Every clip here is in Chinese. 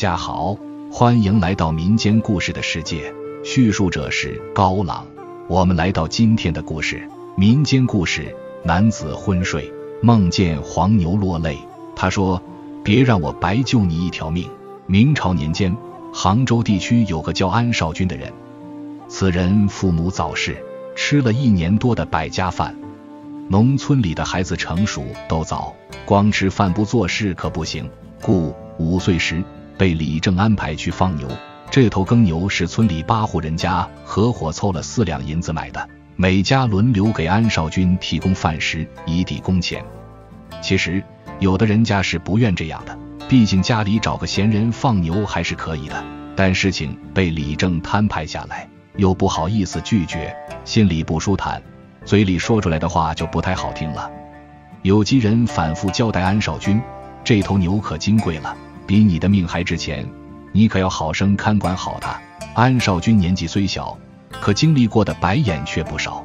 大家好，欢迎来到民间故事的世界。叙述者是高朗。我们来到今天的故事。民间故事：男子昏睡，梦见黄牛落泪。他说：“别让我白救你一条命。”明朝年间，杭州地区有个叫安少君的人，此人父母早逝，吃了一年多的百家饭。农村里的孩子成熟都早，光吃饭不做事可不行，故五岁时被李正安排去放牛。这头耕牛是村里八户人家合伙凑了四两银子买的，每家轮流给安少军提供饭食以抵工钱。其实有的人家是不愿这样的，毕竟家里找个闲人放牛还是可以的。但事情被李正摊派下来，又不好意思拒绝，心里不舒坦。嘴里说出来的话就不太好听了。有机人反复交代安少军：“这头牛可金贵了，比你的命还值钱，你可要好生看管好它。”安少君年纪虽小，可经历过的白眼却不少。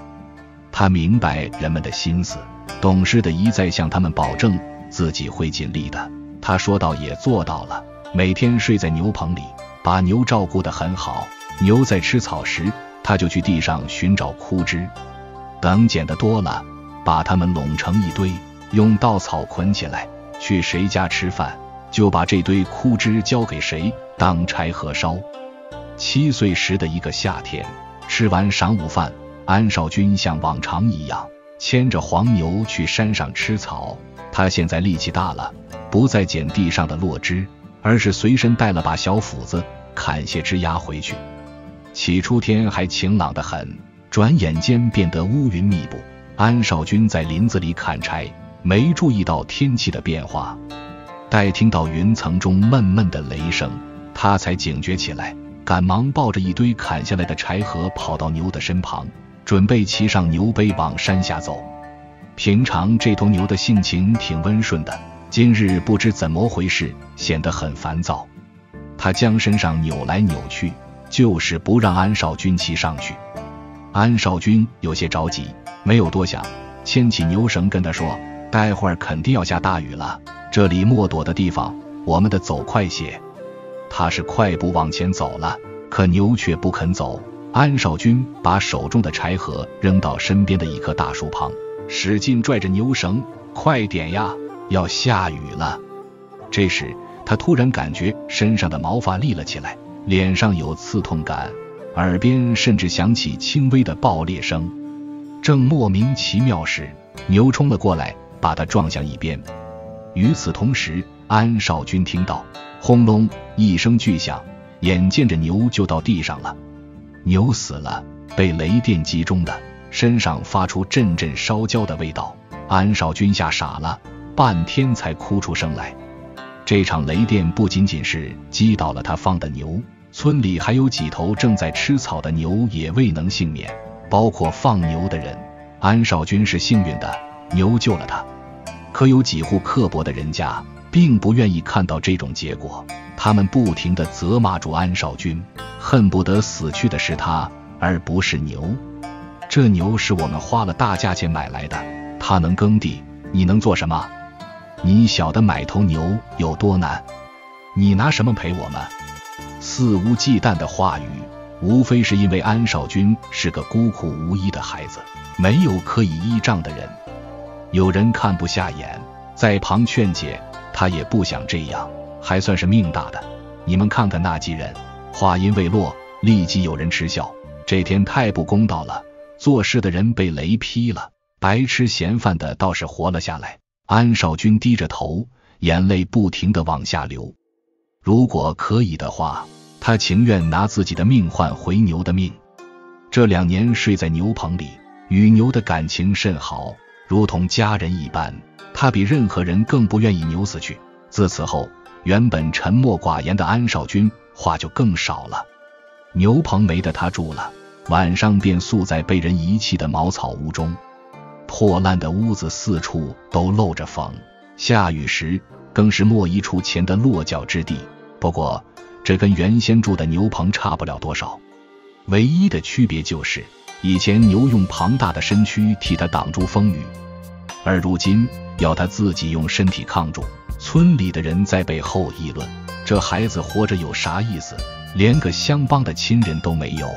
他明白人们的心思，懂事的一再向他们保证自己会尽力的。他说到也做到了，每天睡在牛棚里，把牛照顾得很好。牛在吃草时，他就去地上寻找枯枝。等捡的多了，把它们拢成一堆，用稻草捆起来，去谁家吃饭，就把这堆枯枝交给谁当柴禾烧。七岁时的一个夏天，吃完晌午饭，安少君像往常一样牵着黄牛去山上吃草。他现在力气大了，不再捡地上的落枝，而是随身带了把小斧子，砍些枝丫回去。起初天还晴朗得很。转眼间变得乌云密布。安少君在林子里砍柴，没注意到天气的变化。待听到云层中闷闷的雷声，他才警觉起来，赶忙抱着一堆砍下来的柴禾跑到牛的身旁，准备骑上牛背往山下走。平常这头牛的性情挺温顺的，今日不知怎么回事，显得很烦躁。他将身上扭来扭去，就是不让安少军骑上去。安少军有些着急，没有多想，牵起牛绳跟他说：“待会儿肯定要下大雨了，这里莫躲的地方，我们得走快些。”他是快步往前走了，可牛却不肯走。安少军把手中的柴禾扔到身边的一棵大树旁，使劲拽着牛绳：“快点呀，要下雨了！”这时，他突然感觉身上的毛发立了起来，脸上有刺痛感。耳边甚至响起轻微的爆裂声，正莫名其妙时，牛冲了过来，把他撞向一边。与此同时，安少军听到轰隆一声巨响，眼见着牛就到地上了。牛死了，被雷电击中的，身上发出阵阵烧焦的味道。安少君吓傻了，半天才哭出声来。这场雷电不仅仅是击倒了他放的牛。村里还有几头正在吃草的牛也未能幸免，包括放牛的人。安少军是幸运的，牛救了他。可有几户刻薄的人家并不愿意看到这种结果，他们不停地责骂住安少君，恨不得死去的是他而不是牛。这牛是我们花了大价钱买来的，它能耕地，你能做什么？你晓得买头牛有多难？你拿什么赔我们？肆无忌惮的话语，无非是因为安少君是个孤苦无依的孩子，没有可以依仗的人。有人看不下眼，在旁劝解，他也不想这样，还算是命大的。你们看看那几人。话音未落，立即有人嗤笑：这天太不公道了，做事的人被雷劈了，白吃闲饭的倒是活了下来。安少君低着头，眼泪不停的往下流。如果可以的话。他情愿拿自己的命换回牛的命。这两年睡在牛棚里，与牛的感情甚好，如同家人一般。他比任何人更不愿意牛死去。自此后，原本沉默寡言的安少君话就更少了。牛棚没得他住了，晚上便宿在被人遗弃的茅草屋中。破烂的屋子四处都漏着缝，下雨时更是没一处钱的落脚之地。不过，这跟原先住的牛棚差不了多少，唯一的区别就是，以前牛用庞大的身躯替他挡住风雨，而如今要他自己用身体抗住。村里的人在背后议论：这孩子活着有啥意思？连个相帮的亲人都没有，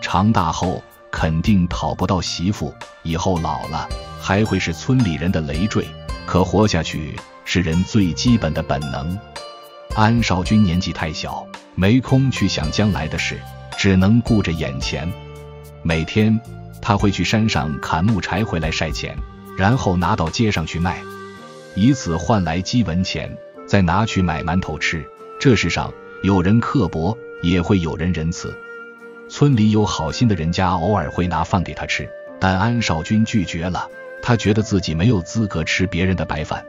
长大后肯定讨不到媳妇，以后老了还会是村里人的累赘。可活下去是人最基本的本能。安少君年纪太小，没空去想将来的事，只能顾着眼前。每天他会去山上砍木柴回来晒钱，然后拿到街上去卖，以此换来几文钱，再拿去买馒头吃。这世上有人刻薄，也会有人仁慈。村里有好心的人家，偶尔会拿饭给他吃，但安少军拒绝了。他觉得自己没有资格吃别人的白饭。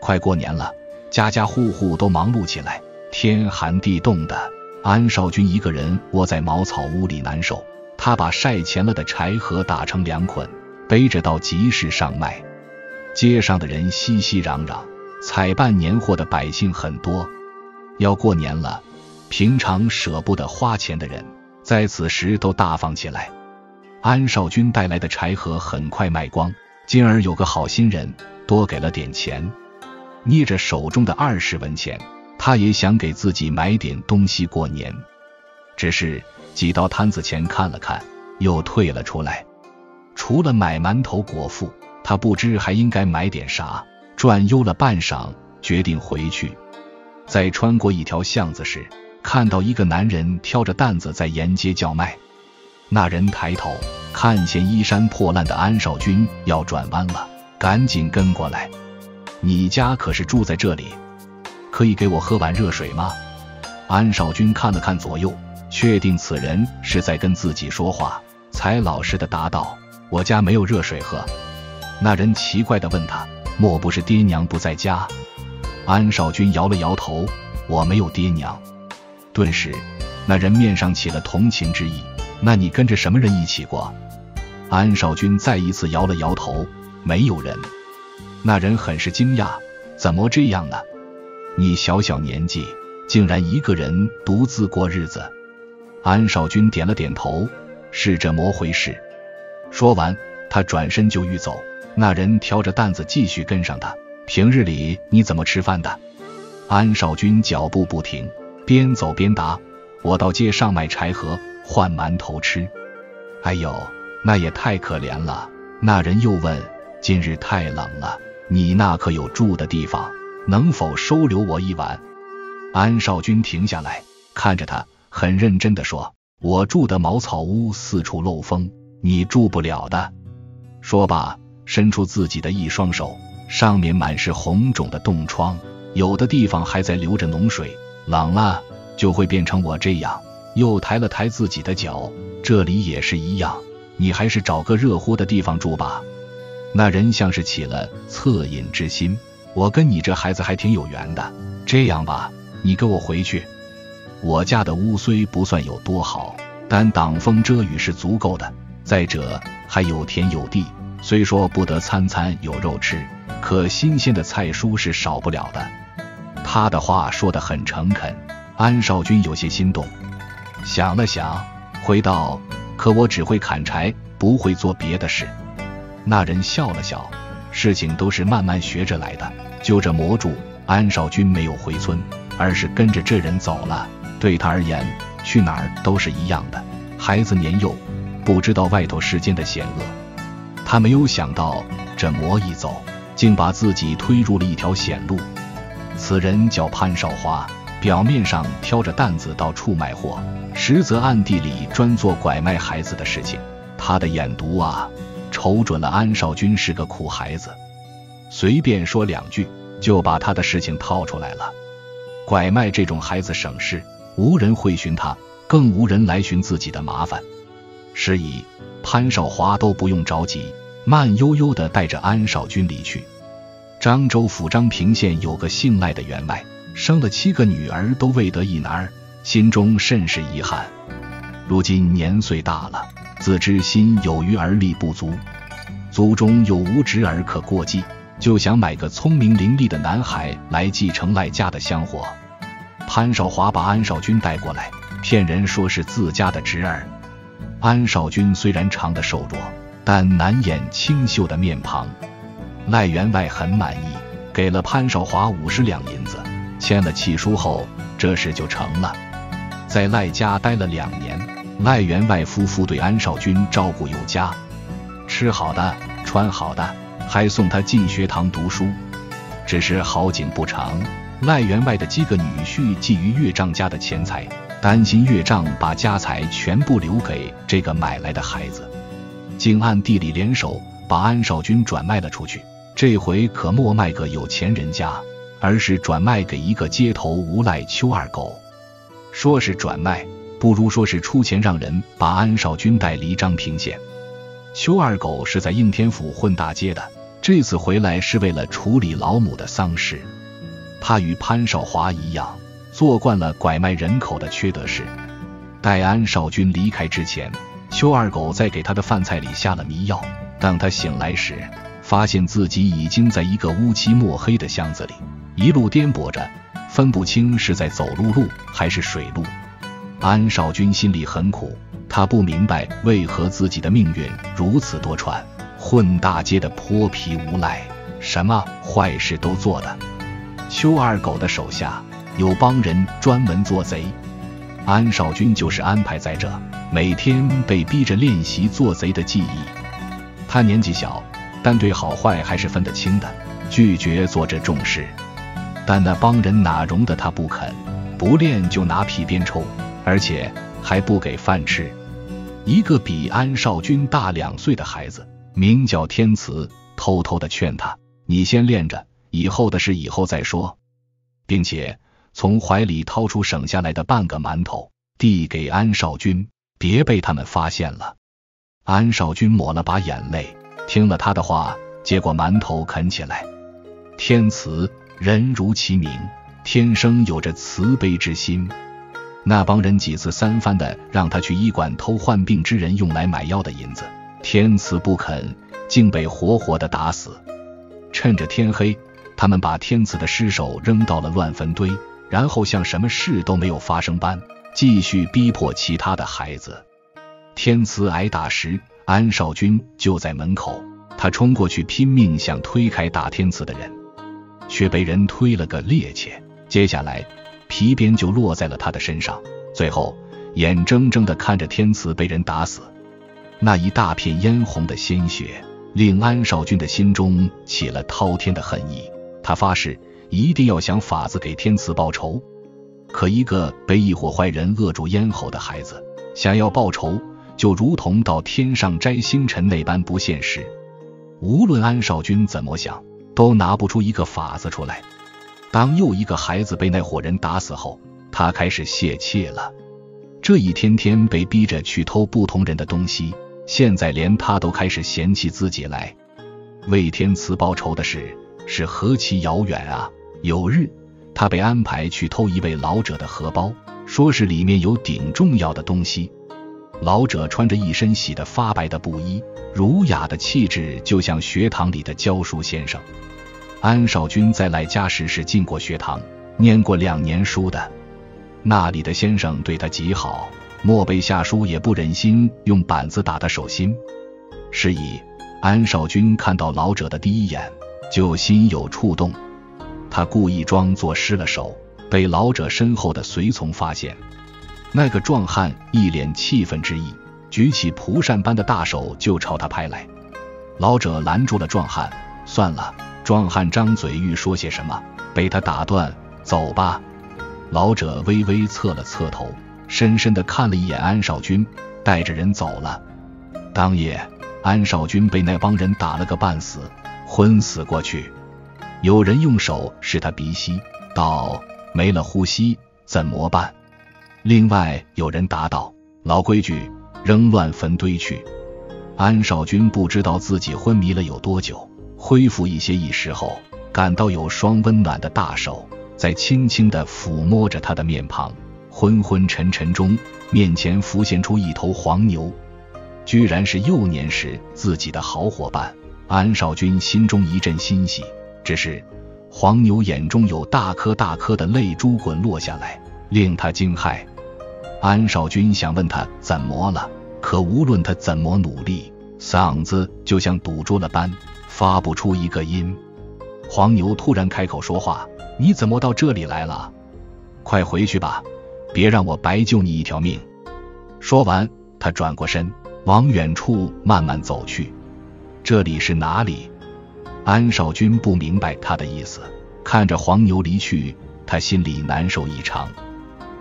快过年了，家家户户都忙碌起来，天寒地冻的，安少军一个人窝在茅草屋里难受。他把晒乾了的柴禾打成两捆，背着到集市上卖。街上的人熙熙攘攘，采办年货的百姓很多。要过年了，平常舍不得花钱的人，在此时都大方起来。安少君带来的柴禾很快卖光。进而有个好心人多给了点钱，捏着手中的二十文钱，他也想给自己买点东西过年。只是挤到摊子前看了看，又退了出来。除了买馒头果腹，他不知还应该买点啥。转悠了半晌，决定回去。在穿过一条巷子时，看到一个男人挑着担子在沿街叫卖。那人抬头。看见衣衫破烂的安少君要转弯了，赶紧跟过来。你家可是住在这里？可以给我喝碗热水吗？安少君看了看左右，确定此人是在跟自己说话，才老实的答道：“我家没有热水喝。”那人奇怪的问他：“莫不是爹娘不在家？”安少君摇了摇头：“我没有爹娘。”顿时，那人面上起了同情之意。那你跟着什么人一起过？安少君再一次摇了摇头，没有人。那人很是惊讶，怎么这样呢？你小小年纪，竟然一个人独自过日子？安少君点了点头，是这么回事。说完，他转身就欲走。那人挑着担子继续跟上他。平日里你怎么吃饭的？安少君脚步不停，边走边答：“我到街上买柴禾。”换馒头吃，哎呦，那也太可怜了。那人又问：“今日太冷了，你那可有住的地方？能否收留我一晚？”安少君停下来，看着他，很认真地说：“我住的茅草屋四处漏风，你住不了的。”说罢，伸出自己的一双手，上面满是红肿的冻疮，有的地方还在流着脓水。冷了就会变成我这样。又抬了抬自己的脚，这里也是一样，你还是找个热乎的地方住吧。那人像是起了恻隐之心，我跟你这孩子还挺有缘的。这样吧，你跟我回去。我家的屋虽不算有多好，但挡风遮雨是足够的。再者还有田有地，虽说不得餐餐有肉吃，可新鲜的菜蔬是少不了的。他的话说得很诚恳，安少君有些心动。想了想，回道：“可我只会砍柴，不会做别的事。”那人笑了笑：“事情都是慢慢学着来的。”就这魔住，安少君没有回村，而是跟着这人走了。对他而言，去哪儿都是一样的。孩子年幼，不知道外头世间的险恶。他没有想到，这魔一走，竟把自己推入了一条险路。此人叫潘少华，表面上挑着担子到处卖货。实则暗地里专做拐卖孩子的事情，他的眼毒啊，瞅准了安少君是个苦孩子，随便说两句就把他的事情套出来了。拐卖这种孩子省事，无人会寻他，更无人来寻自己的麻烦。是以潘少华都不用着急，慢悠悠地带着安少君离去。漳州府漳平县有个姓赖的员外，生了七个女儿，都未得一男儿。心中甚是遗憾，如今年岁大了，自知心有余而力不足，族中又无侄儿可过继，就想买个聪明伶俐的男孩来继承赖家的香火。潘少华把安少君带过来，骗人说是自家的侄儿。安少君虽然长得瘦弱，但难掩清秀的面庞。赖员外很满意，给了潘少华五十两银子。签了契书后，这事就成了。在赖家待了两年，赖员外夫妇对安少君照顾有加，吃好的，穿好的，还送他进学堂读书。只是好景不长，赖员外的几个女婿觊觎岳丈家的钱财，担心岳丈把家财全部留给这个买来的孩子，竟暗地里联手把安少君转卖了出去。这回可莫卖个有钱人家，而是转卖给一个街头无赖邱二狗。说是转卖，不如说是出钱让人把安少君带离张平县。邱二狗是在应天府混大街的。这次回来是为了处理老母的丧事，他与潘少华一样，做惯了拐卖人口的缺德事。待安少军离开之前，邱二狗在给他的饭菜里下了迷药。当他醒来时，发现自己已经在一个乌漆墨黑的箱子里，一路颠簸着，分不清是在走陆路还是水路。安少军心里很苦，他不明白为何自己的命运如此多舛。混大街的泼皮无赖，什么坏事都做的。邱二狗的手下有帮人专门做贼，安少军就是安排在这，每天被逼着练习做贼的技艺。他年纪小，但对好坏还是分得清的，拒绝做这重事。但那帮人哪容得他不肯，不练就拿皮鞭抽，而且还不给饭吃。一个比安少军大两岁的孩子。名叫天慈，偷偷的劝他：“你先练着，以后的事以后再说。”并且从怀里掏出省下来的半个馒头，递给安少君：“别被他们发现了。”安少君抹了把眼泪，听了他的话，接过馒头啃起来。天慈人如其名，天生有着慈悲之心。那帮人几次三番的让他去医馆偷患病之人用来买药的银子。天慈不肯，竟被活活的打死。趁着天黑，他们把天赐的尸首扔到了乱坟堆，然后像什么事都没有发生般，继续逼迫其他的孩子。天赐挨打时，安少君就在门口，他冲过去拼命想推开打天赐的人，却被人推了个趔趄。接下来，皮鞭就落在了他的身上，最后眼睁睁地看着天赐被人打死。那一大片嫣红的鲜血，令安少君的心中起了滔天的恨意。他发誓一定要想法子给天赐报仇。可一个被一伙坏人扼住咽喉的孩子，想要报仇，就如同到天上摘星辰那般不现实。无论安少君怎么想，都拿不出一个法子出来。当又一个孩子被那伙人打死后，他开始泄气了。这一天天被逼着去偷不同人的东西。现在连他都开始嫌弃自己来，为天赐报仇的事是何其遥远啊！有日，他被安排去偷一位老者的荷包，说是里面有顶重要的东西。老者穿着一身洗得发白的布衣，儒雅的气质就像学堂里的教书先生。安少君在来家时是进过学堂，念过两年书的，那里的先生对他极好。莫被下书也不忍心用板子打他手心，是以安少君看到老者的第一眼就心有触动，他故意装作失了手，被老者身后的随从发现。那个壮汉一脸气愤之意，举起蒲扇般的大手就朝他拍来。老者拦住了壮汉，算了。壮汉张嘴欲说些什么，被他打断：“走吧。”老者微微侧了侧头。深深地看了一眼安少君，带着人走了。当夜，安少君被那帮人打了个半死，昏死过去。有人用手试他鼻息，道：“没了呼吸，怎么办？”另外有人答道：“老规矩，扔乱坟堆去。”安少君不知道自己昏迷了有多久，恢复一些意识后，感到有双温暖的大手在轻轻地抚摸着他的面庞。昏昏沉沉中，面前浮现出一头黄牛，居然是幼年时自己的好伙伴。安少君心中一阵欣喜，只是黄牛眼中有大颗大颗的泪珠滚落下来，令他惊骇。安少君想问他怎么了，可无论他怎么努力，嗓子就像堵住了般，发不出一个音。黄牛突然开口说话：“你怎么到这里来了？快回去吧，别让我白救你一条命。说完，他转过身，往远处慢慢走去。这里是哪里？安少君不明白他的意思，看着黄牛离去，他心里难受异常，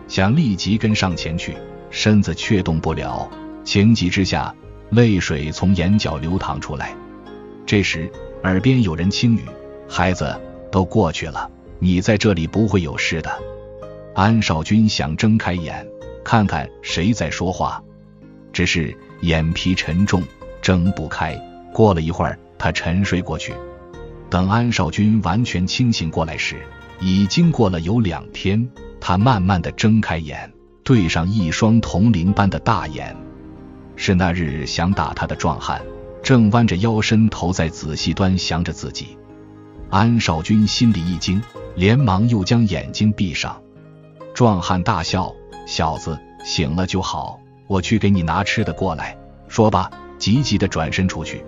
想立即跟上前去，身子却动不了。情急之下，泪水从眼角流淌出来。这时，耳边有人轻语：“孩子，都过去了，你在这里不会有事的。”安少君想睁开眼，看看谁在说话，只是眼皮沉重，睁不开。过了一会儿，他沉睡过去。等安少军完全清醒过来时，已经过了有两天。他慢慢的睁开眼，对上一双铜铃般的大眼，是那日想打他的壮汉，正弯着腰身头在仔细端详着自己。安少军心里一惊，连忙又将眼睛闭上。壮汉大笑：“小子，醒了就好，我去给你拿吃的过来。”说罢，急急的转身出去。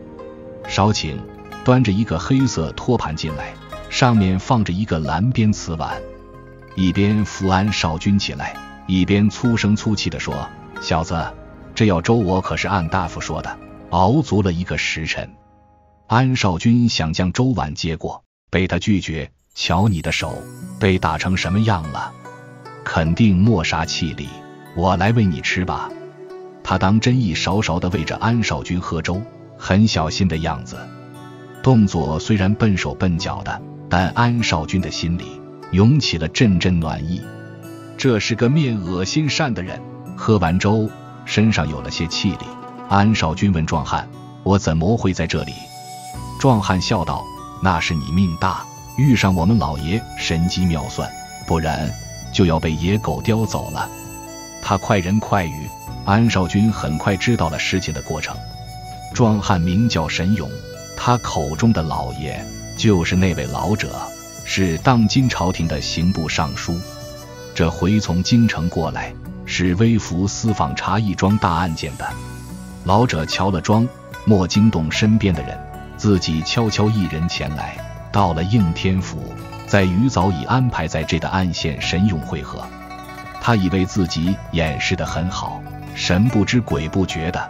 少顷，端着一个黑色托盘进来，上面放着一个蓝边瓷碗，一边扶安少君起来，一边粗声粗气地说：“小子，这药粥我可是按大夫说的，熬足了一个时辰。”安少君想将粥碗接过，被他拒绝。瞧你的手，被打成什么样了？肯定莫杀气力，我来喂你吃吧。他当真一勺勺地喂着安少君喝粥。很小心的样子，动作虽然笨手笨脚的，但安少君的心里涌起了阵阵暖意。这是个面恶心善的人。喝完粥，身上有了些气力。安少君问壮汉：“我怎么会在这里？”壮汉笑道：“那是你命大，遇上我们老爷神机妙算，不然就要被野狗叼走了。”他快人快语，安少君很快知道了事情的过程。壮汉名叫沈勇，他口中的老爷就是那位老者，是当今朝廷的刑部尚书。这回从京城过来，是微服私访查一桩大案件的。老者乔了庄，莫惊动身边的人，自己悄悄一人前来，到了应天府，在于早已安排在这的暗线沈勇会合。他以为自己掩饰得很好，神不知鬼不觉的。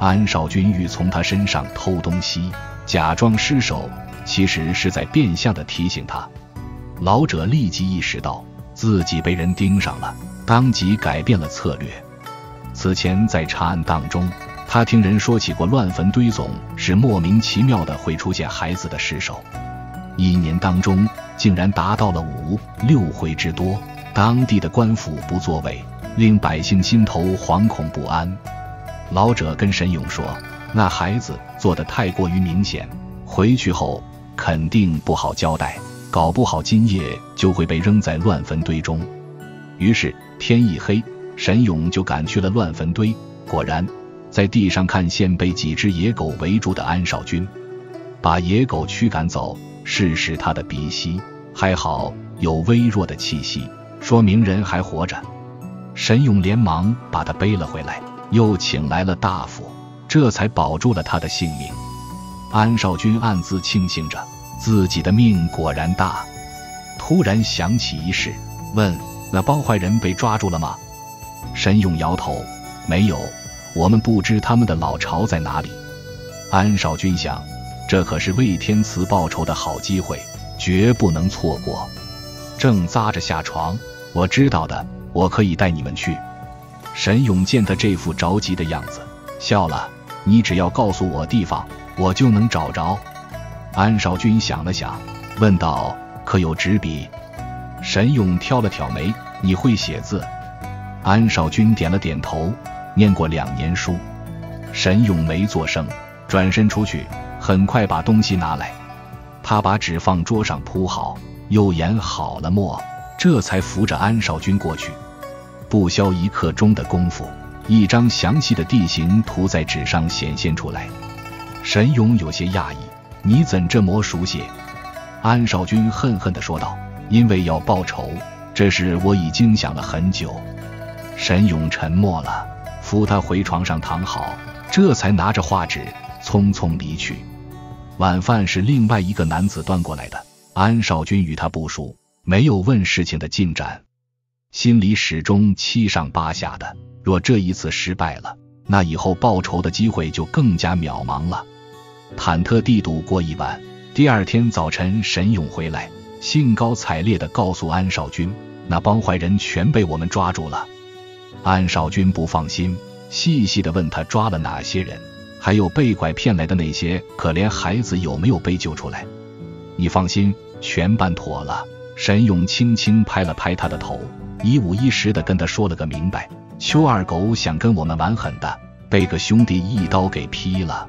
安少君欲从他身上偷东西，假装失手，其实是在变相的提醒他。老者立即意识到自己被人盯上了，当即改变了策略。此前在查案当中，他听人说起过乱坟堆总是莫名其妙的会出现孩子的尸首，一年当中竟然达到了五六回之多。当地的官府不作为，令百姓心头惶恐不安。老者跟沈勇说：“那孩子做的太过于明显，回去后肯定不好交代，搞不好今夜就会被扔在乱坟堆中。”于是天一黑，沈勇就赶去了乱坟堆。果然，在地上看见被几只野狗围住的安少君，把野狗驱赶走，试试他的鼻息，还好有微弱的气息，说明人还活着。沈勇连忙把他背了回来。又请来了大夫，这才保住了他的性命。安少君暗自庆幸着，自己的命果然大。突然想起一事，问：“那帮坏人被抓住了吗？”沈勇摇头：“没有，我们不知他们的老巢在哪里。”安少君想，这可是为天慈报仇的好机会，绝不能错过。正扎着下床，我知道的，我可以带你们去。沈勇见他这副着急的样子，笑了：“你只要告诉我地方，我就能找着。”安少君想了想，问道：“可有纸笔？”沈勇挑了挑眉：“你会写字？”安少君点了点头：“念过两年书。”沈勇没作声，转身出去，很快把东西拿来。他把纸放桌上铺好，又研好了墨，这才扶着安少君过去。不消一刻钟的功夫，一张详细的地形图在纸上显现出来。沈勇有些讶异：“你怎这么熟悉？”安少君恨恨地说道：“因为要报仇，这事我已经想了很久。”沈勇沉默了，扶他回床上躺好，这才拿着画纸匆匆离去。晚饭是另外一个男子端过来的，安少君与他不熟，没有问事情的进展，心里始终七上八下的。若这一次失败了，那以后报仇的机会就更加渺茫了。忐忑地度过一晚，第二天早晨，沈勇回来，兴高采烈地告诉安少军，那帮坏人全被我们抓住了。安少军不放心，细细地问他抓了哪些人，还有被拐骗来的那些可怜孩子有没有被救出来。你放心，全办妥了。沈勇轻轻拍了拍他的头，一五一十地跟他说了个明白。邱二狗想跟我们玩狠的，被个兄弟一刀给劈了。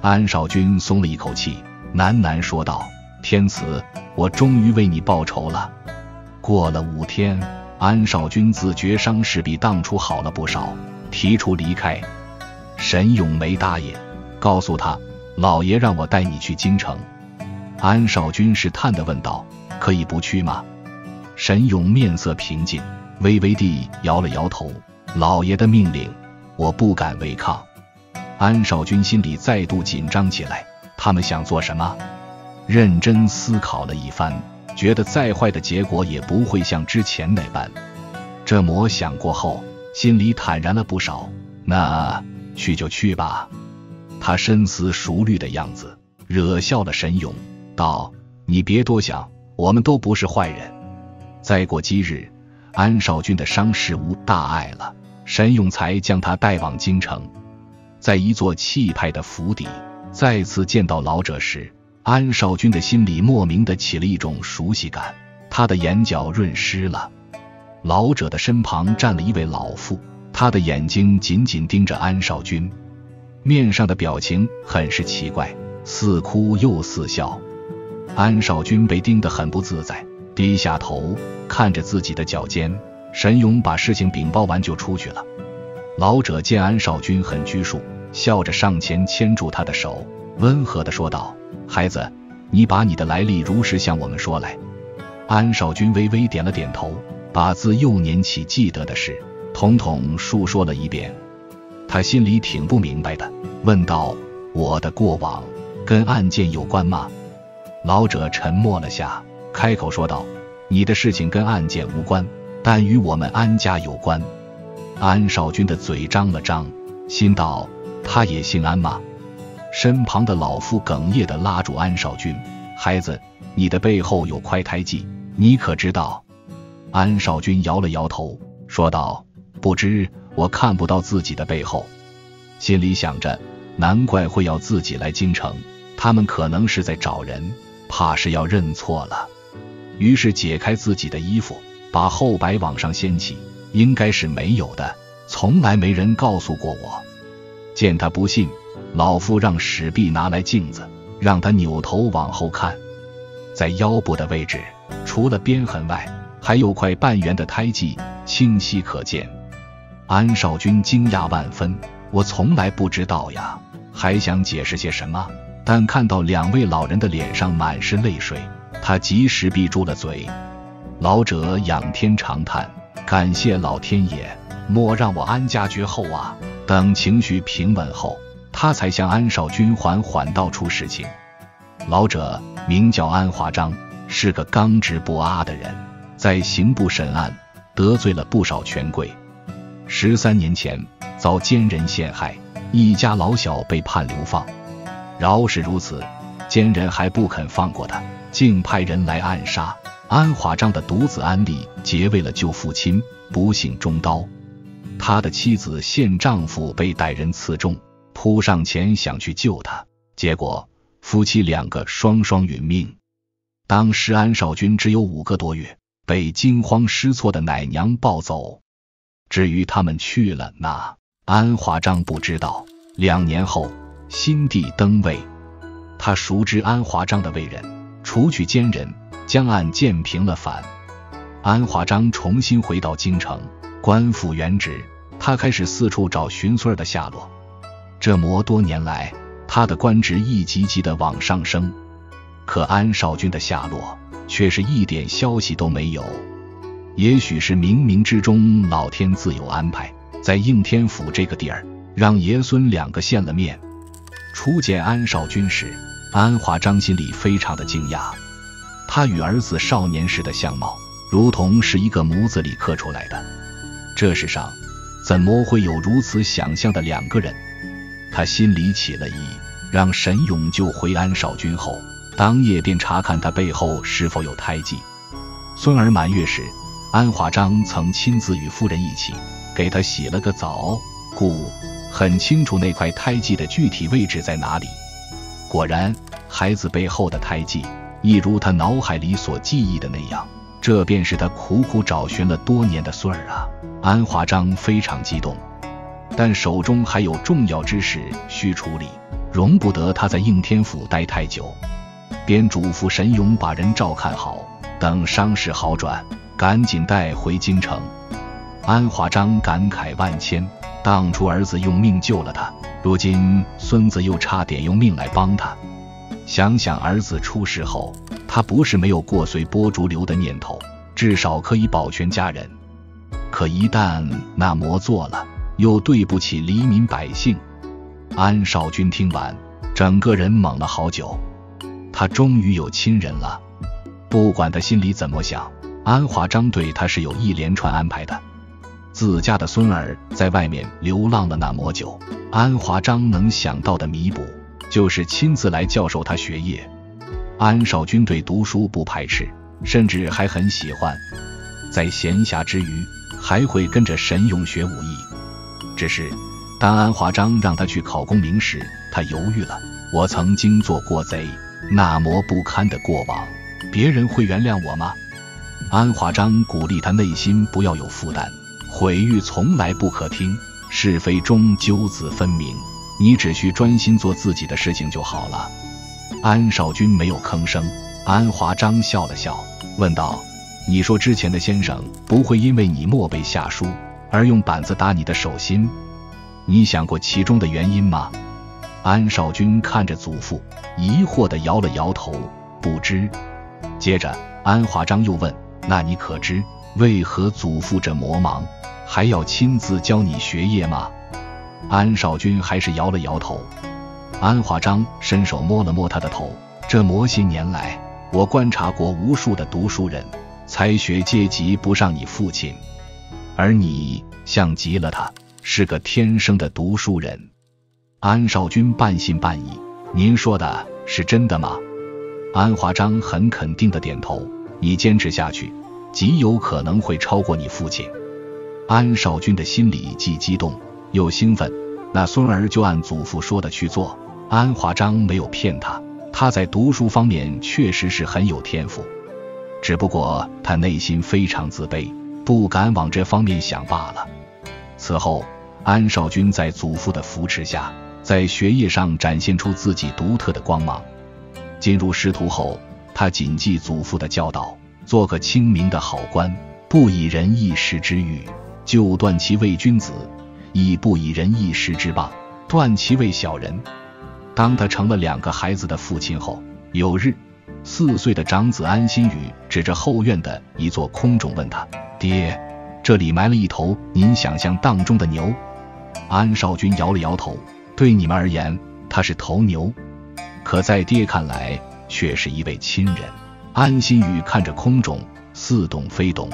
安少君松了一口气，喃喃说道：“天慈，我终于为你报仇了。”过了五天，安少君自觉伤势比当初好了不少，提出离开。沈勇没答应，告诉他：“老爷让我带你去京城。”安少君试探地问道：“可以不去吗？”沈勇面色平静，微微地摇了摇头。老爷的命令，我不敢违抗。安少君心里再度紧张起来。他们想做什么？认真思考了一番，觉得再坏的结果也不会像之前那般。这么想过后，心里坦然了不少。那去就去吧。他深思熟虑的样子，惹笑了沈勇，道：“你别多想，我们都不是坏人。”再过几日，安少君的伤势无大碍了。沈永才将他带往京城，在一座气派的府邸，再次见到老者时，安少君的心里莫名的起了一种熟悉感，他的眼角润湿了。老者的身旁站了一位老妇，他的眼睛紧紧盯着安少君，面上的表情很是奇怪，似哭又似笑。安少君被盯得很不自在，低下头看着自己的脚尖。沈勇把事情禀报完就出去了。老者见安少君很拘束，笑着上前牵住他的手，温和地说道：“孩子，你把你的来历如实向我们说来。”安少君微微点了点头，把自幼年起记得的事统统述说了一遍。他心里挺不明白的，问道：“我的过往跟案件有关吗？”老者沉默了下，开口说道：“你的事情跟案件无关。”但与我们安家有关。安少君的嘴张了张，心道：他也姓安吗？身旁的老妇哽咽地拉住安少君：“孩子，你的背后有块胎记，你可知道？”安少君摇了摇头，说道：“不知，我看不到自己的背后。”心里想着，难怪会要自己来京城，他们可能是在找人，怕是要认错了。于是解开自己的衣服。把后摆往上掀起，应该是没有的，从来没人告诉过我。见他不信，老妇让史毕拿来镜子，让他扭头往后看，在腰部的位置，除了鞭痕外，还有块半圆的胎记，清晰可见。安少君惊讶万分，我从来不知道呀，还想解释些什么，但看到两位老人的脸上满是泪水，他及时闭住了嘴。老者仰天长叹，感谢老天爷，莫让我安家绝后啊！等情绪平稳后，他才向安少君缓缓道出实情。老者名叫安华章，是个刚直不阿的人，在刑部审案得罪了不少权贵。十三年前遭奸人陷害，一家老小被判流放。饶是如此，奸人还不肯放过他，竟派人来暗杀。安华章的独子安利结为了救父亲，不幸中刀。他的妻子见丈夫被歹人刺中，扑上前想去救他，结果夫妻两个双双殒命。当时安少君只有五个多月，被惊慌失措的奶娘抱走。至于他们去了哪，安华章不知道。两年后，新帝登位，他熟知安华章的为人，除去奸人。将案件平了反，安华章重新回到京城，官复原职。他开始四处找荀孙儿的下落。这么多年来，他的官职一级级的往上升，可安少君的下落却是一点消息都没有。也许是冥冥之中老天自有安排，在应天府这个地儿，让爷孙两个见了面。初见安少君时，安华章心里非常的惊讶。他与儿子少年时的相貌，如同是一个模子里刻出来的。这世上，怎么会有如此想象的两个人？他心里起了疑。让沈勇救回安少君后，当夜便查看他背后是否有胎记。孙儿满月时，安华章曾亲自与夫人一起给他洗了个澡，故很清楚那块胎记的具体位置在哪里。果然，孩子背后的胎记一如他脑海里所记忆的那样，这便是他苦苦找寻了多年的孙儿啊！安华章非常激动，但手中还有重要之事需处理。容不得他在应天府待太久，便嘱咐神勇把人照看好，等伤势好转，赶紧带回京城。安华章感慨万千，当初儿子用命救了他，如今孙子又差点用命来帮他。想想儿子出事后，他不是没有过随波逐流的念头，至少可以保全家人。可一旦那魔做了，又对不起黎民百姓。安少君听完，整个人懵了好久。他终于有亲人了，不管他心里怎么想，安华章对他是有一连串安排的。自家的孙儿在外面流浪了那么久，安华章能想到的弥补，就是亲自来教授他学业。安少君对读书不排斥，甚至还很喜欢，在闲暇之余还会跟着神勇学武艺。只是。当安华章让他去考功名时，他犹豫了。我曾经做过贼，那么不堪的过往，别人会原谅我吗？安华章鼓励他内心不要有负担，毁誉从来不可听，是非终究自分明。你只需专心做自己的事情就好了。安少君没有吭声。安华章笑了笑，问道：“你说之前的先生不会因为你默背下书而用板子打你的手心？”你想过其中的原因吗？安少君看着祖父，疑惑地摇了摇头，不知。接着，安华章又问：“那你可知为何祖父这么忙，还要亲自教你学业吗？”安少君还是摇了摇头。安华章伸手摸了摸他的头：“这么些年来，我观察过无数的读书人，才学阶级不上你父亲，而你像极了他。”是个天生的读书人，安少君半信半疑。您说的是真的吗？安华章很肯定的点头。你坚持下去，极有可能会超过你父亲。安少君的心里既激动又兴奋。那孙儿就按祖父说的去做。安华章没有骗他，他在读书方面确实是很有天赋，只不过他内心非常自卑，不敢往这方面想罢了。此后，安少君在祖父的扶持下，在学业上展现出自己独特的光芒。进入师徒后，他谨记祖父的教导，做个清明的好官，不以人一时之欲就断其为君子，亦不以人一时之棒断其为小人。当他成了两个孩子的父亲后，有日，四岁的长子安心宇指着后院的一座空冢问他：“爹。”这里埋了一头您想象当中的牛，安少君摇了摇头。对你们而言，他是头牛，可在爹看来，却是一位亲人。安心宇看着空中，似懂非懂。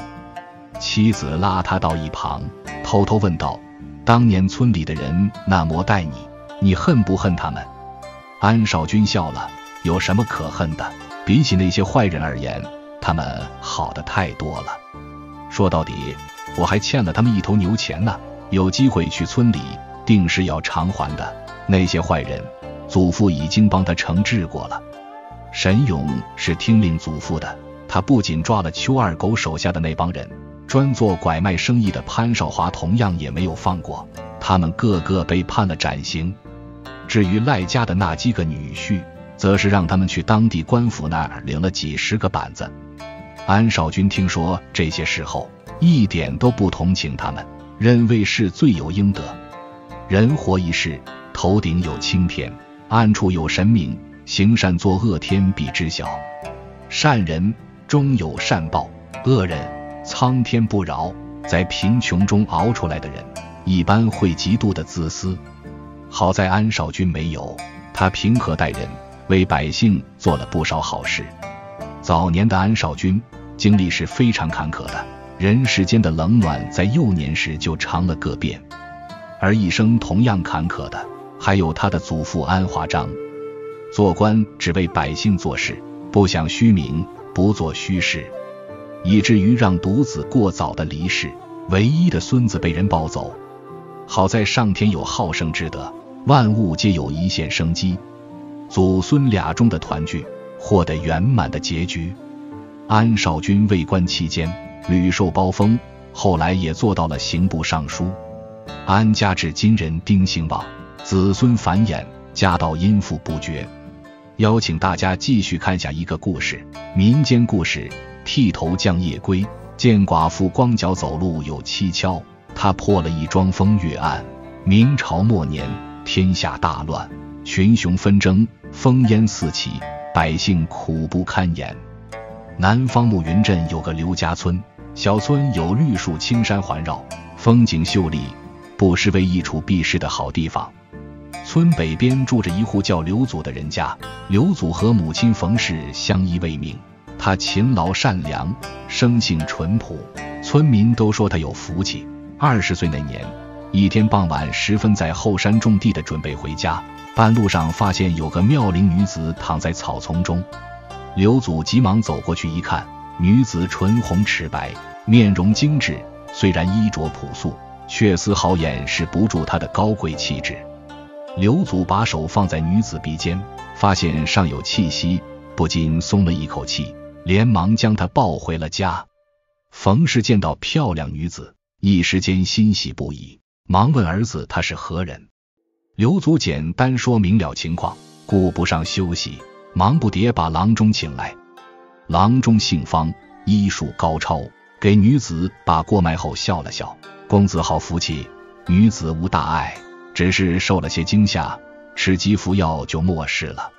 妻子拉他到一旁，偷偷问道：“当年村里的人那么待你，你恨不恨他们？”安少君笑了：“有什么可恨的？比起那些坏人而言，他们好的太多了。说到底。”我还欠了他们一头牛钱呢，有机会去村里，定是要偿还的。那些坏人，祖父已经帮他惩治过了。沈勇是听令祖父的，他不仅抓了邱二狗手下的那帮人，专做拐卖生意的潘少华同样也没有放过，他们个个被判了斩刑。至于赖家的那几个女婿，则是让他们去当地官府那儿领了几十个板子。安少君听说这些事后。一点都不同情他们，认为是罪有应得。人活一世，头顶有青天，暗处有神明，行善作恶，天必知晓。善人终有善报，恶人苍天不饶。在贫穷中熬出来的人，一般会极度的自私。好在安少君没有，他平和待人，为百姓做了不少好事。早年的安少君经历是非常坎坷的，人世间的冷暖在幼年时就尝了个遍。而一生同样坎坷的，还有他的祖父安华章。做官只为百姓做事，不想虚名，不做虚事，以至于让独子过早的离世，唯一的孙子被人抱走。好在上天有好生之德，万物皆有一线生机，祖孙俩中的团聚。获得圆满的结局。安少君为官期间屡受包封，后来也做到了刑部尚书。安家至今人丁兴旺，子孙繁衍，家道殷富不绝。邀请大家继续看下一个故事：民间故事。剃头匠夜归，见寡妇光脚走路有蹊跷，他破了一桩风月案。明朝末年，天下大乱，群雄纷争，烽烟四起。百姓苦不堪言。南方暮云镇有个刘家村，小村有绿树青山环绕，风景秀丽，不失为一处避世的好地方。村北边住着一户叫刘祖的人家，刘祖和母亲冯氏相依为命。他勤劳善良，生性淳朴，村民都说他有福气。二十岁那年，一天傍晚时分，在后山种地的准备回家。半路上发现有个妙龄女子躺在草丛中，刘祖急忙走过去一看，女子唇红齿白，面容精致，虽然衣着朴素，却丝毫掩饰不住她的高贵气质。刘祖把手放在女子鼻尖，发现尚有气息，不禁松了一口气，连忙将她抱回了家。冯氏见到漂亮女子，一时间欣喜不已，忙问儿子她是何人。刘祖简单说明了情况，顾不上休息，忙不迭把郎中请来。郎中姓方，医术高超，给女子把过脉后笑了笑：“公子好福气，女子无大碍，只是受了些惊吓，吃几服药就没事了。”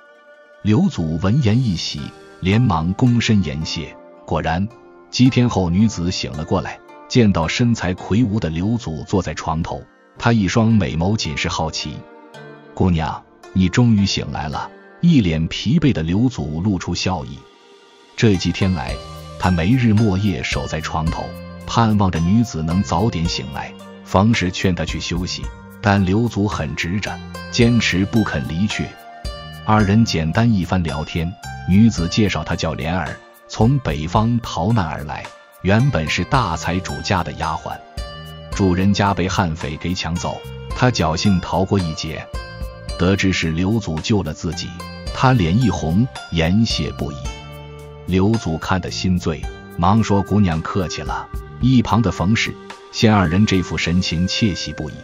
刘祖闻言一喜，连忙躬身言谢。果然，几天后女子醒了过来，见到身材魁梧的刘祖坐在床头。他一双美眸尽是好奇，姑娘，你终于醒来了。一脸疲惫的刘祖露出笑意。这几天来，他没日没夜守在床头，盼望着女子能早点醒来。冯氏劝他去休息，但刘祖很执着，坚持不肯离去。二人简单一番聊天，女子介绍她叫莲儿，从北方逃难而来，原本是大财主家的丫鬟。主人家被悍匪给抢走，他侥幸逃过一劫。得知是刘祖救了自己，他脸一红，言谢不已。刘祖看得心醉，忙说：“姑娘客气了。”一旁的冯氏见二人这副神情，窃喜不已。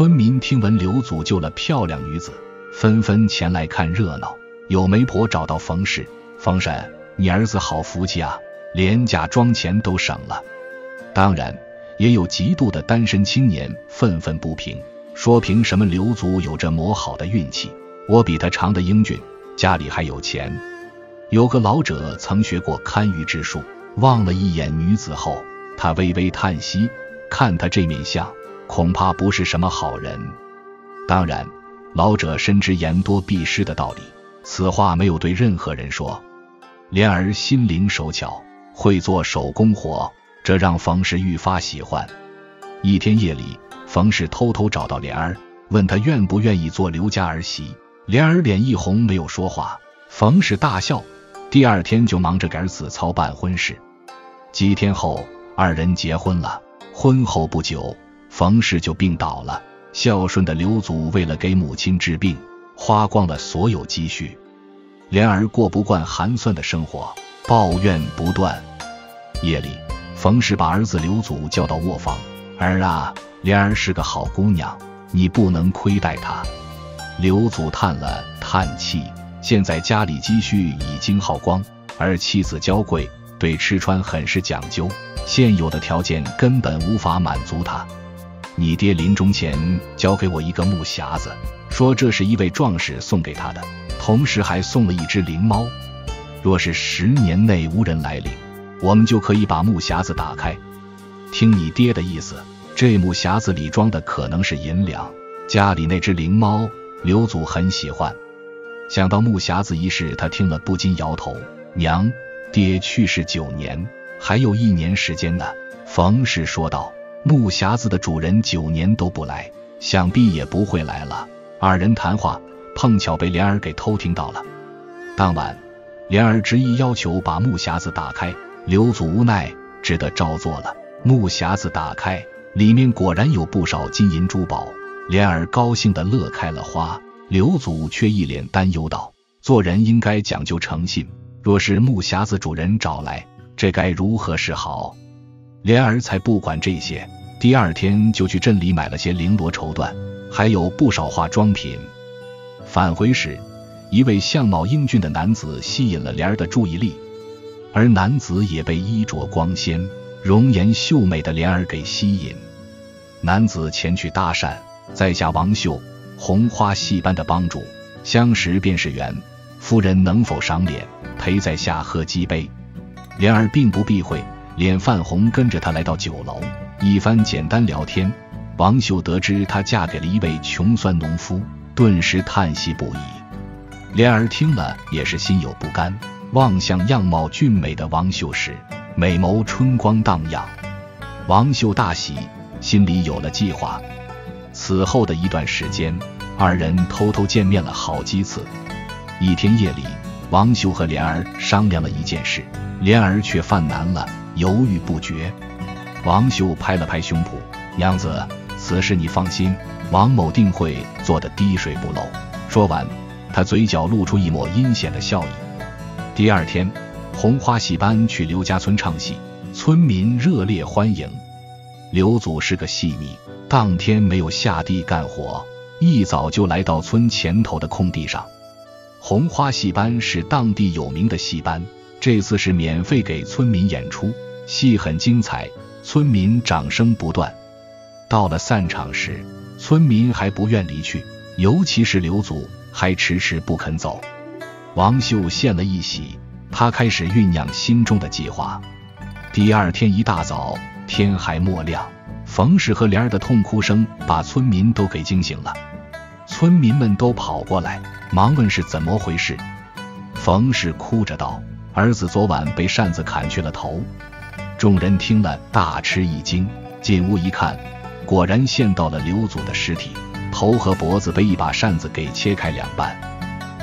村民听闻刘祖救了漂亮女子，纷纷前来看热闹。有媒婆找到冯氏：“冯婶，你儿子好福气啊，连嫁妆钱都省了。”当然。也有嫉妒的单身青年愤愤不平，说：“凭什么刘祖有这么好的运气，我比他长得英俊，家里还有钱？”有个老者曾学过堪舆之术，望了一眼女子后，他微微叹息：“看他这面相，恐怕不是什么好人。”当然，老者深知言多必失的道理，此话没有对任何人说。莲儿心灵手巧，会做手工活。这让冯氏愈发喜欢。一天夜里，冯氏偷偷找到莲儿，问她愿不愿意做刘家儿媳。莲儿脸一红，没有说话。冯氏大笑。第二天就忙着给儿子操办婚事。几天后，二人结婚了。婚后不久，冯氏就病倒了。孝顺的刘祖为了给母亲治病，花光了所有积蓄。莲儿过不惯寒酸的生活，抱怨不断。夜里。冯氏把儿子刘祖叫到卧房：“儿啊，莲儿是个好姑娘，你不能亏待她。”刘祖叹了叹气，现在家里积蓄已经耗光，而妻子娇贵，对吃穿很是讲究，现有的条件根本无法满足他。你爹临终前交给我一个木匣子，说这是一位壮士送给他的，同时还送了一只灵猫，若是十年内无人来领。我们就可以把木匣子打开。听你爹的意思，这木匣子里装的可能是银两。家里那只灵猫，刘祖很喜欢。想到木匣子一事，他听了不禁摇头。娘，爹去世九年，还有一年时间呢。”冯氏说道。木匣子的主人九年都不来，想必也不会来了。二人谈话，碰巧被莲儿给偷听到了。当晚，莲儿执意要求把木匣子打开，刘祖无奈，只得照做了。木匣子打开，里面果然有不少金银珠宝。莲儿高兴的乐开了花，刘祖却一脸担忧道：“做人应该讲究诚信，若是木匣子主人找来，这该如何是好？”莲儿才不管这些，第二天就去镇里买了些绫罗绸缎，还有不少化妆品。返回时，一位相貌英俊的男子吸引了莲儿的注意力，而男子也被衣着光鲜、容颜秀美的莲儿给吸引。男子前去搭讪，在下王秀，红花戏班的帮主，相识便是缘。夫人能否赏脸，陪在下喝几杯？莲儿并不避讳。脸泛红，跟着他来到酒楼，一番简单聊天。王秀得知她嫁给了一位穷酸农夫，顿时叹息不已。莲儿听了也是心有不甘，望向样貌俊美的王秀时，美眸春光荡漾。王秀大喜，心里有了计划。此后的一段时间，二人偷偷见面了好几次。一天夜里，王秀和莲儿商量了一件事，莲儿却犯难了。犹豫不决，王秀拍了拍胸脯：“娘子，此事你放心，王某定会做得滴水不漏。”说完，他嘴角露出一抹阴险的笑意。第二天，红花戏班去刘家村唱戏，村民热烈欢迎。刘祖是个戏迷，当天没有下地干活，一早就来到村前头的空地上。红花戏班是当地有名的戏班。这次是免费给村民演出，戏很精彩，村民掌声不断。到了散场时，村民还不愿离去，尤其是刘祖还迟迟不肯走。王秀献了一喜，他开始酝酿心中的计划。第二天一大早，天还没亮，冯氏和莲儿的痛哭声把村民都给惊醒了。村民们都跑过来，忙问是怎么回事。冯氏哭着道。儿子昨晚被扇子砍去了头，众人听了大吃一惊，进屋一看，果然见到了刘祖的尸体，头和脖子被一把扇子给切开两半。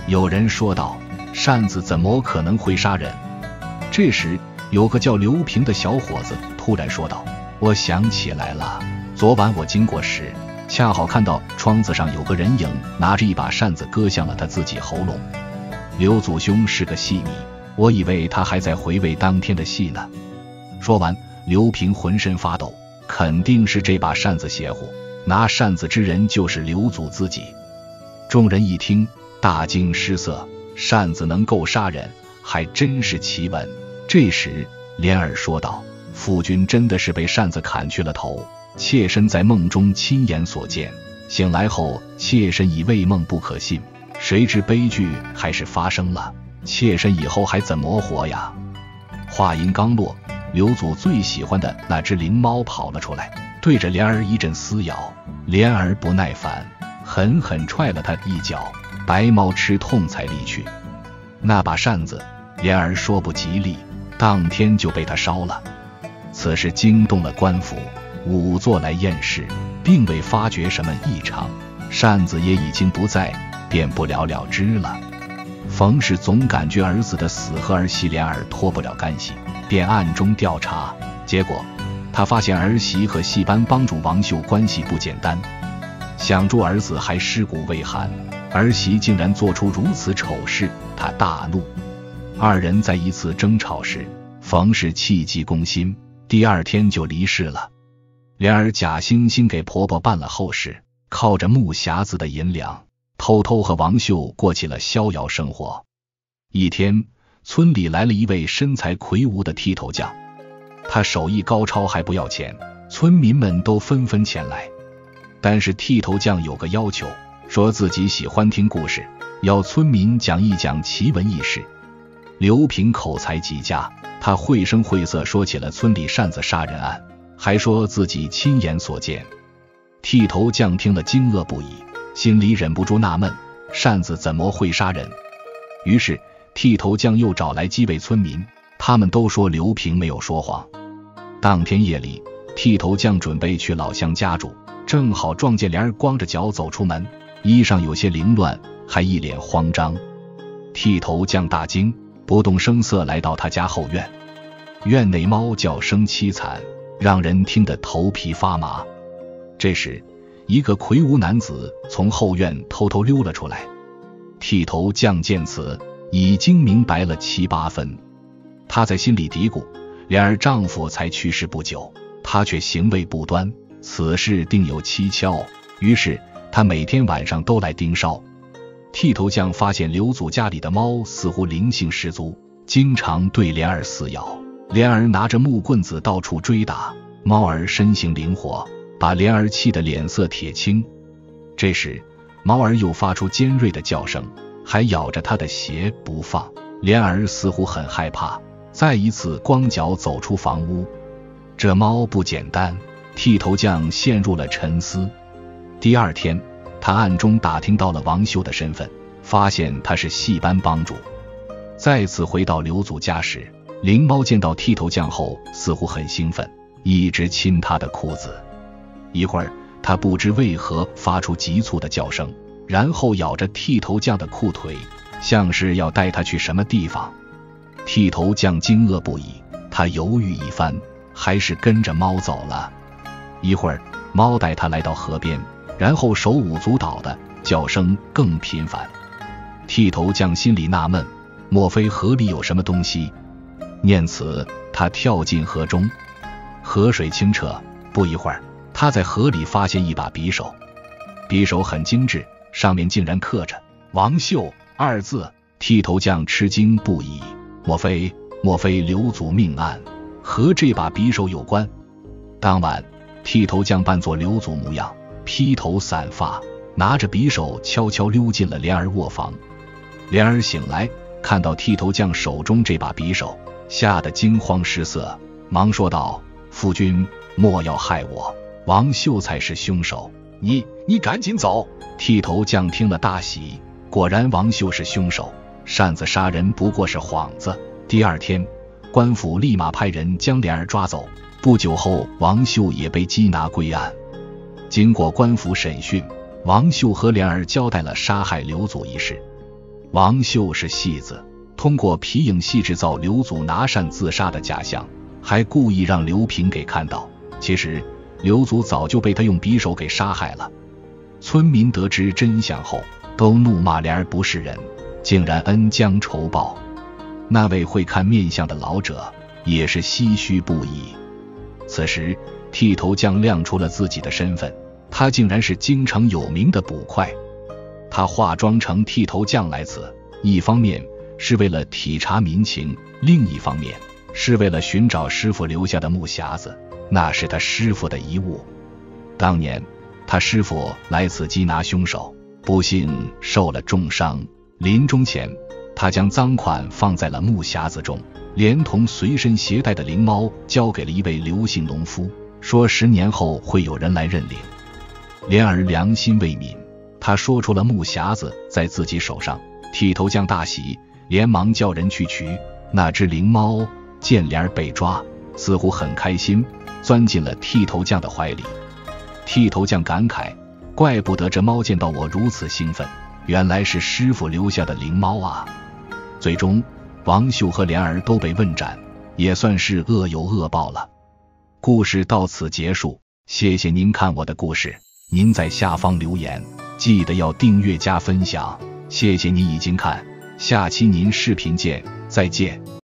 有人说道：“扇子怎么可能会杀人？”这时，有个叫刘平的小伙子突然说道：“我想起来了，昨晚我经过时，恰好看到窗子上有个人影拿着一把扇子割向了他自己喉咙。”刘祖兄是个戏迷。我以为他还在回味当天的戏呢。说完，刘平浑身发抖，肯定是这把扇子邪乎，拿扇子之人就是刘祖自己。众人一听，大惊失色，扇子能够杀人，还真是奇闻。这时，莲儿说道：“夫君真的是被扇子砍去了头，妾身在梦中亲眼所见，醒来后，妾身以为梦不可信，谁知悲剧还是发生了。”妾身以后还怎么活呀？话音刚落，刘祖最喜欢的那只灵猫跑了出来，对着莲儿一阵撕咬。莲儿不耐烦，狠狠踹了他一脚，白猫吃痛才离去。那把扇子，莲儿说不吉利，当天就被他烧了。此事惊动了官府，仵作来验尸，并未发觉什么异常，扇子也已经不在，便不了了之了。冯氏总感觉儿子的死和儿媳莲儿脱不了干系，便暗中调查。结果，他发现儿媳和戏班帮主王秀关系不简单。想住儿子还尸骨未寒，儿媳竟然做出如此丑事，他大怒。二人在一次争吵时，冯氏气急攻心，第二天就离世了。莲儿假惺惺给婆婆办了后事，靠着木匣子的银两。偷偷和王秀过起了逍遥生活。一天，村里来了一位身材魁梧的剃头匠，他手艺高超还不要钱，村民们都纷纷前来。但是剃头匠有个要求，说自己喜欢听故事，要村民讲一讲奇闻异事。刘平口才极佳，他绘声绘色说起了村里扇子杀人案，还说自己亲眼所见。剃头匠听了惊愕不已。心里忍不住纳闷，扇子怎么会杀人？于是剃头匠又找来几位村民，他们都说刘平没有说谎。当天夜里，剃头匠准备去老乡家住，正好撞见莲儿光着脚走出门，衣裳有些凌乱，还一脸慌张。剃头匠大惊，不动声色来到他家后院。院内猫叫声凄惨，让人听得头皮发麻。这时，一个魁梧男子从后院偷偷溜了出来。剃头匠见此，已经明白了七八分。他在心里嘀咕：莲儿丈夫才去世不久，她却行为不端，此事定有蹊跷。于是他每天晚上都来盯梢。剃头匠发现刘祖家里的猫似乎灵性十足，经常对莲儿撕咬。莲儿拿着木棍子到处追打，猫儿身形灵活，把莲儿气得脸色铁青。这时，猫儿又发出尖锐的叫声，还咬着他的鞋不放。莲儿似乎很害怕，再一次光脚走出房屋。这猫不简单，剃头匠陷入了沉思。第二天，他暗中打听到了王秀的身份，发现他是戏班帮主。再次回到刘祖家时，灵猫见到剃头匠后，似乎很兴奋，一直亲他的裤子。一会儿，他不知为何发出急促的叫声，然后咬着剃头匠的裤腿，像是要带他去什么地方。剃头匠惊愕不已，他犹豫一番，还是跟着猫走了。一会儿，猫带他来到河边，然后手舞足蹈的叫声更频繁。剃头匠心里纳闷，莫非河里有什么东西？念此，他跳进河中，河水清澈。不一会儿，他在河里发现一把匕首，匕首很精致，上面竟然刻着“王秀”二字。剃头匠吃惊不已，莫非莫非刘祖命案和这把匕首有关？当晚，剃头匠扮作刘祖模样，披头散发，拿着匕首悄悄溜进了莲儿卧房。莲儿醒来，看到剃头匠手中这把匕首。吓得惊慌失色，忙说道：“夫君莫要害我，王秀才是凶手。你你赶紧走。”剃头匠听了大喜，果然王秀是凶手，擅自杀人不过是幌子。第二天，官府立马派人将莲儿抓走。不久后，王秀也被缉拿归案。经过官府审讯，王秀和莲儿交代了杀害刘祖一事。王秀是戏子。通过皮影戏制造刘祖拿扇自杀的假象，还故意让刘平给看到。其实刘祖早就被他用匕首给杀害了。村民得知真相后，都怒骂莲儿不是人，竟然恩将仇报。那位会看面相的老者也是唏嘘不已。此时剃头匠亮出了自己的身份，他竟然是京城有名的捕快。他化妆成剃头匠来此，一方面。是为了体察民情，另一方面是为了寻找师傅留下的木匣子，那是他师傅的遗物。当年他师傅来此缉拿凶手，不幸受了重伤。临终前，他将赃款放在了木匣子中，连同随身携带的灵猫交给了一位刘姓农夫，说十年后会有人来认领。莲儿良心未泯，他说出了木匣子在自己手上，剃头匠大喜。连忙叫人去取那只灵猫，见莲儿被抓，似乎很开心，钻进了剃头匠的怀里。剃头匠感慨：怪不得这猫见到我如此兴奋，原来是师傅留下的灵猫啊！最终，王秀和莲儿都被问斩，也算是恶有恶报了。故事到此结束，谢谢您看我的故事。您在下方留言，记得要订阅加分享，谢谢你已经看。下期您视频见，再见。